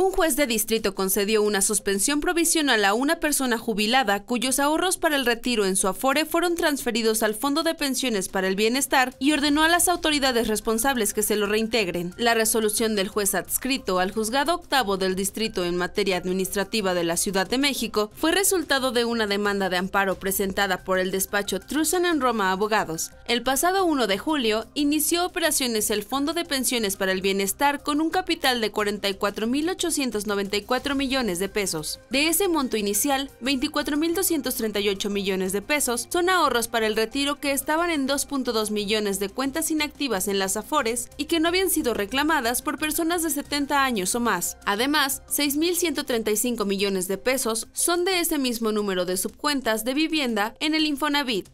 Un juez de distrito concedió una suspensión provisional a una persona jubilada cuyos ahorros para el retiro en su Afore fueron transferidos al Fondo de Pensiones para el Bienestar y ordenó a las autoridades responsables que se lo reintegren. La resolución del juez adscrito al juzgado octavo del distrito en materia administrativa de la Ciudad de México fue resultado de una demanda de amparo presentada por el despacho Trusan en Roma Abogados. El pasado 1 de julio inició operaciones el Fondo de Pensiones para el Bienestar con un capital de 44.800 294 millones de pesos. De ese monto inicial, 24.238 millones de pesos son ahorros para el retiro que estaban en 2.2 millones de cuentas inactivas en las Afores y que no habían sido reclamadas por personas de 70 años o más. Además, 6.135 millones de pesos son de ese mismo número de subcuentas de vivienda en el Infonavit.